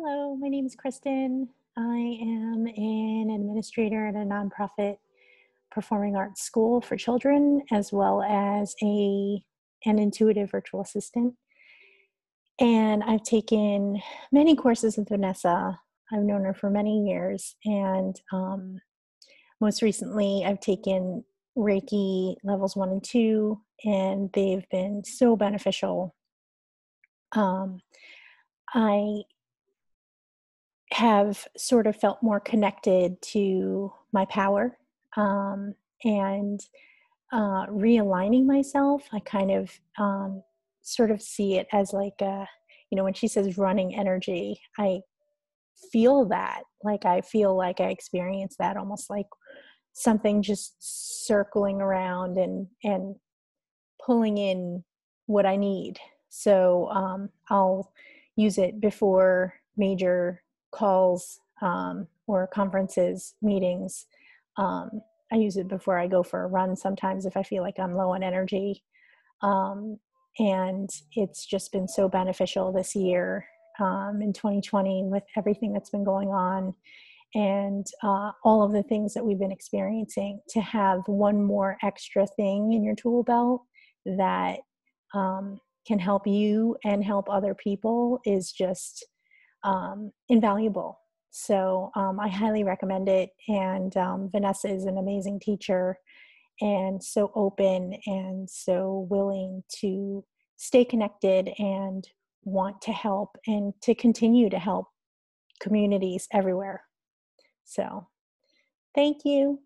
Hello, my name is Kristin. I am an administrator at a nonprofit performing arts school for children, as well as a an intuitive virtual assistant. And I've taken many courses with Vanessa. I've known her for many years, and um, most recently, I've taken Reiki levels one and two, and they've been so beneficial. Um, I have sort of felt more connected to my power um, and uh, realigning myself. I kind of um, sort of see it as like a, you know, when she says running energy, I feel that. Like I feel like I experience that almost like something just circling around and and pulling in what I need. So um, I'll use it before major calls um, or conferences, meetings. Um, I use it before I go for a run sometimes if I feel like I'm low on energy. Um, and it's just been so beneficial this year um, in 2020 with everything that's been going on and uh, all of the things that we've been experiencing to have one more extra thing in your tool belt that um, can help you and help other people is just um, invaluable. So um, I highly recommend it. And um, Vanessa is an amazing teacher and so open and so willing to stay connected and want to help and to continue to help communities everywhere. So thank you.